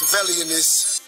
Machiavellian is.